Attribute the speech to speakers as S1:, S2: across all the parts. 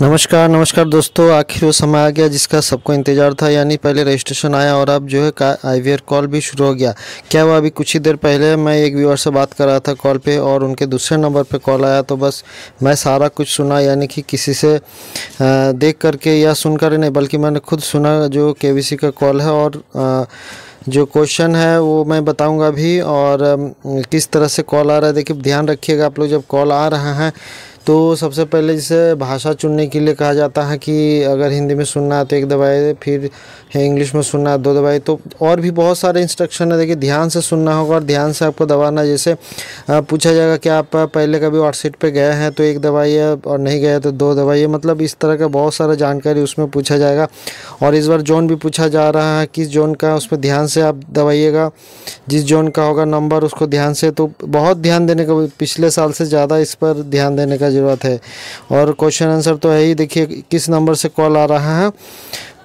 S1: नमस्कार नमस्कार दोस्तों आखिर वो समय आ गया जिसका सबको इंतज़ार था यानी पहले रजिस्ट्रेशन आया और अब जो है आई कॉल भी शुरू हो गया। क्या हुआ अभी कुछ ही देर पहले मैं एक व्यूअर से बात कर रहा था कॉल पे और उनके दूसरे नंबर पे कॉल आया तो बस मैं सारा कुछ सुना यानी कि किसी से देख करके या सुन कर नहीं बल्कि मैंने खुद सुना जो के का कॉल है और आ, जो क्वेश्चन है वो मैं बताऊँगा भी और किस तरह से कॉल आ रहा है। देखिए ध्यान रखिएगा आप लोग जब कॉल आ रहा है तो सबसे पहले जैसे भाषा चुनने के लिए कहा जाता है कि अगर हिंदी में सुनना है तो एक दबाए, फिर इंग्लिश में सुनना है, दो दबाए तो और भी बहुत सारे इंस्ट्रक्शन है। देखिए, ध्यान से सुनना होगा और ध्यान से आपको दबाना जैसे पूछा जाएगा कि आप पहले कभी व्हाट्सएप पे गए हैं तो एक दबाइए और नहीं गए तो दो दबाइए मतलब इस तरह का बहुत सारा जानकारी उसमें पूछा जाएगा। और इस बार जोन भी पूछा जा रहा है किस जोन का, उस पर ध्यान से आप दबाइएगा। जिस जोन का होगा नंबर, उसको ध्यान से। तो बहुत ध्यान देने का, पिछले साल से ज़्यादा इस पर ध्यान देने का ज़रूरत है। और क्वेश्चन आंसर तो है ही। देखिए, किस नंबर से कॉल आ रहा है?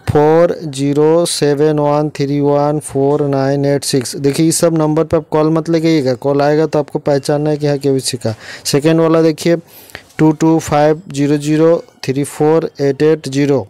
S1: Four zero seven one three one four nine eight six देखिए, इस सब नंबर पे आप कॉल मत लगेगा कॉल आएगा तो आपको पहचानना है कि हाँ के का। सेकेंड वाला देखिए two two five zero zero three four eight eight zero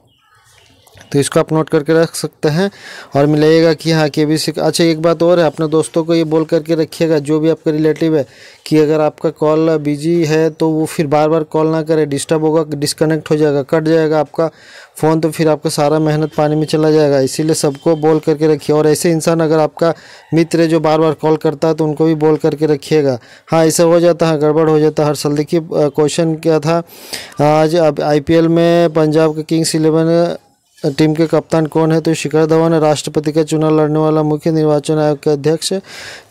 S1: तो इसको आप नोट करके रख सकते हैं और मिलाइएगा कि हाँ के बी अच्छा एक बात और है, अपने दोस्तों को ये बोल करके रखिएगा, जो भी आपका रिलेटिव है, कि अगर आपका कॉल बिज़ी है तो वो फिर बार बार कॉल ना करे डिस्टर्ब होगा डिस्कनेक्ट हो जाएगा, कट जाएगा आपका फ़ोन तो फिर आपका सारा मेहनत पानी में चला जाएगा। इसीलिए सबको बोल करके रखिए। और ऐसे इंसान अगर आपका मित्र जो बार बार कॉल करता है तो उनको भी बोल करके रखिएगा। हाँ ऐसा हो जाता है, गड़बड़ हो जाता है हर साल। देखिए क्वेश्चन क्या था? आज अब आई में पंजाब के किंग्स इलेवन टीम के कप्तान कौन है? तो शिखर धवन राष्ट्रपति का चुनाव लड़ने वाला मुख्य निर्वाचन आयोग के अध्यक्ष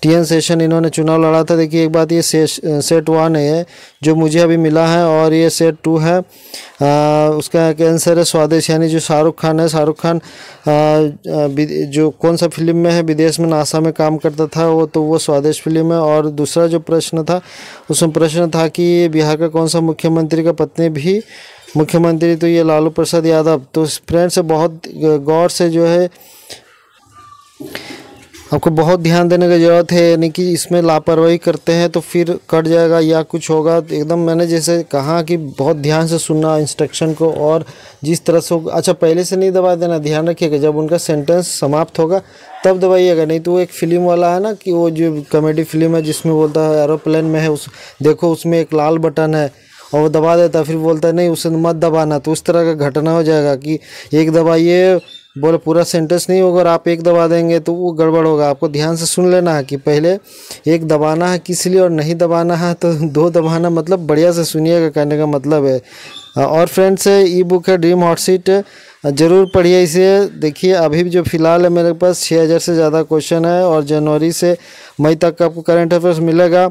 S1: टी एन सेशन इन्होंने चुनाव लड़ा था। देखिए एक बात ये सेट वन है जो मुझे अभी मिला है और ये सेट टू है। आ, उसका आंसर है स्वादेश यानी जो शाहरुख खान है शाहरुख खान आ, जो कौन सा फ़िल्म में है विदेश में नासा में काम करता था वो तो वो स्वादेश फ़िल्म है। और दूसरा जो प्रश्न था उसमें प्रश्न था कि बिहार का कौन सा मुख्यमंत्री का पत्नी भी मुख्यमंत्री तो ये लालू प्रसाद यादव तो फ्रेंड्स बहुत गौर से जो है, आपको बहुत ध्यान देने की ज़रूरत है, यानी कि इसमें लापरवाही करते हैं तो फिर कट जाएगा या कुछ होगा तो एकदम मैंने जैसे कहा कि बहुत ध्यान से सुनना इंस्ट्रक्शन को और जिस तरह से अच्छा पहले से नहीं दबा देना, ध्यान रखिएगा, जब उनका सेंटेंस समाप्त होगा, तब दबाइएगा, नहीं तो वो एक फ़िल्म वाला है ना, कि वो जो कॉमेडी फ़िल्म है, जिसमें बोलता है एरोप्लेन में है, उस, देखो, उसमें एक लाल बटन है। और वो दबा देता फिर बोलता है, नहीं उसे मत दबाना। तो उस तरह का घटना हो जाएगा कि एक दबाइए बोले पूरा सेंटेंस नहीं होगा और आप एक दबा देंगे तो वो गड़बड़ होगा। आपको ध्यान से सुन लेना है कि पहले एक दबाना है किस लिए और नहीं दबाना है तो दो दबाना मतलब बढ़िया से सुनिएगा, कहने का मतलब है। और फ्रेंड्स ई बुक है ड्रीम हॉट सीट ज़रूर पढ़िए इसे। देखिए, अभी जो फ़िलहाल है मेरे पास छः हज़ार से ज़्यादा क्वेश्चन है और जनवरी से मई तक आपको करंट अफेयर्स मिलेगा।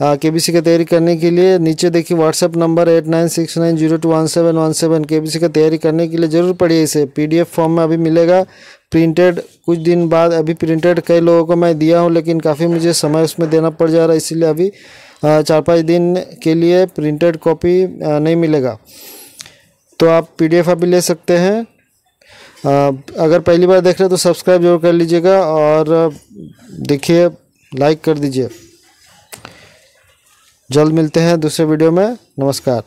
S1: के बी सी की तैयारी करने के लिए नीचे देखिए WhatsApp number eight nine six nine zero two one seven one seven K B C का तैयारी करने के लिए ज़रूर पढ़िए इसे। पीडीएफ फॉर्म में अभी मिलेगा। प्रिंटेड कुछ दिन बाद अभी प्रिंटेड कई लोगों को मैं दिया हूँ, लेकिन काफ़ी मुझे समय उसमें देना पड़ जा रहा है, इसीलिए अभी चार पाँच दिन के लिए प्रिंटेड कॉपी नहीं मिलेगा। तो आप पीडीएफ अभी ले सकते हैं। अगर पहली बार देख रहे हैं तो सब्सक्राइब ज़रूर कर लीजिएगा और देखिए लाइक कर दीजिए। जल्द मिलते हैं दूसरे वीडियो में। नमस्कार।